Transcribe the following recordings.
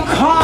your car.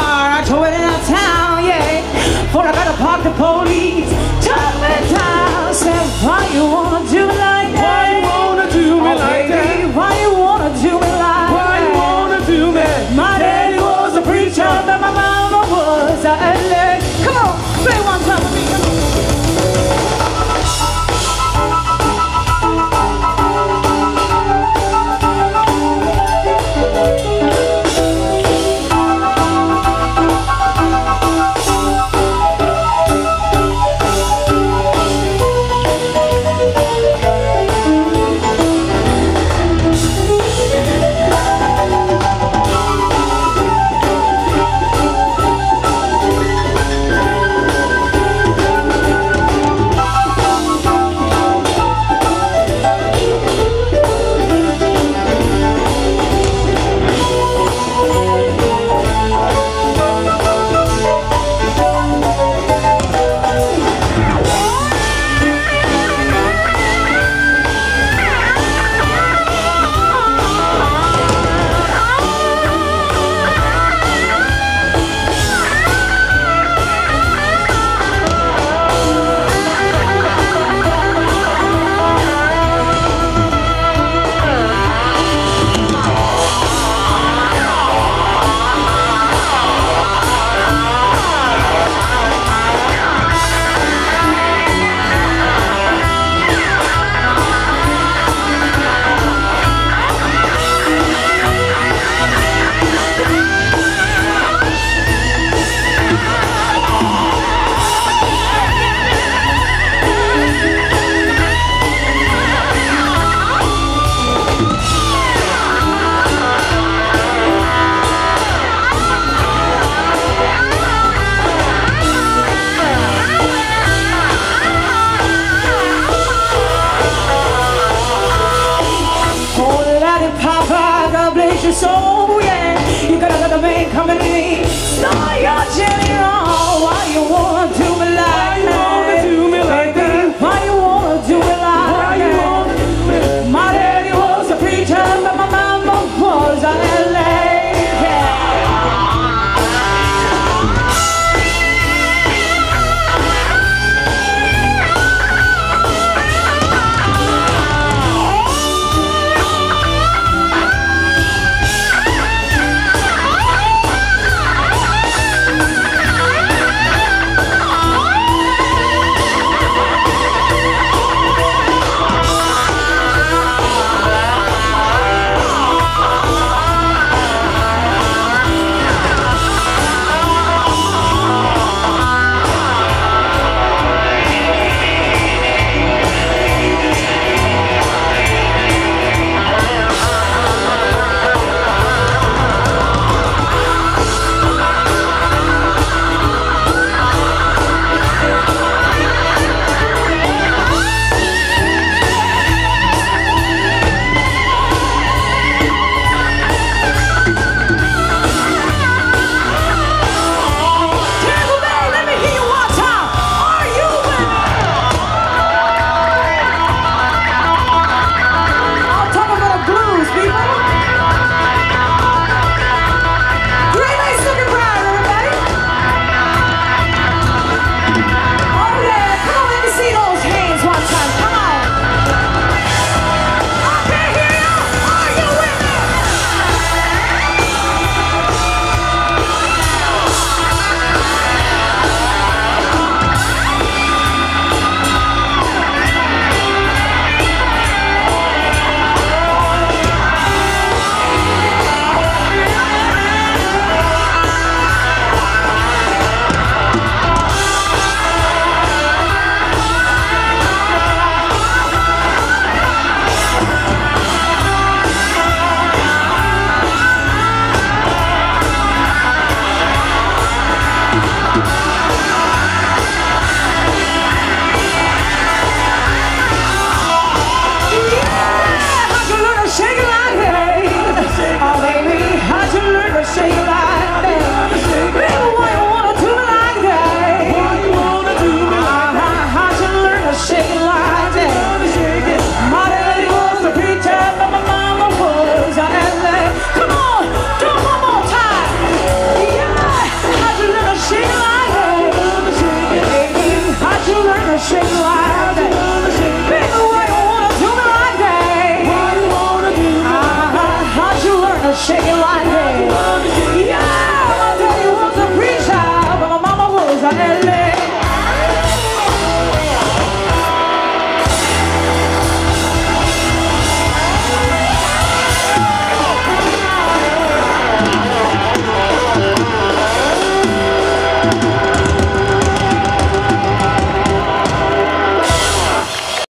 your soul, yeah. You got another man coming in. Stop.